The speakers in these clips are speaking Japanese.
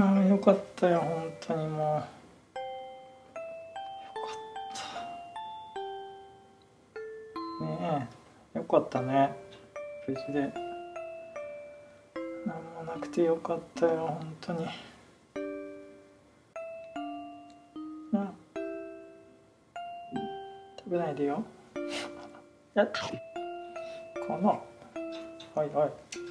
ああよかったよ本当にもう。よかった。ねえよかったね。無事で。何もなくてよかったよ本当に。な。食べないでよ。やっこの。はいはい。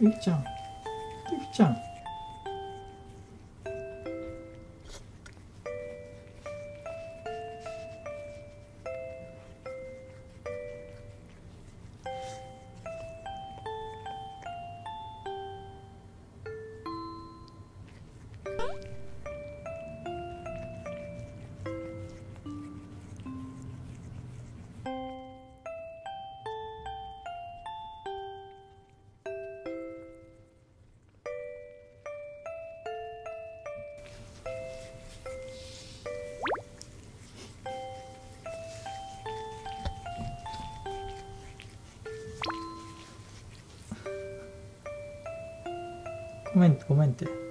일장 일장. んゆきちゃんごめんごめんって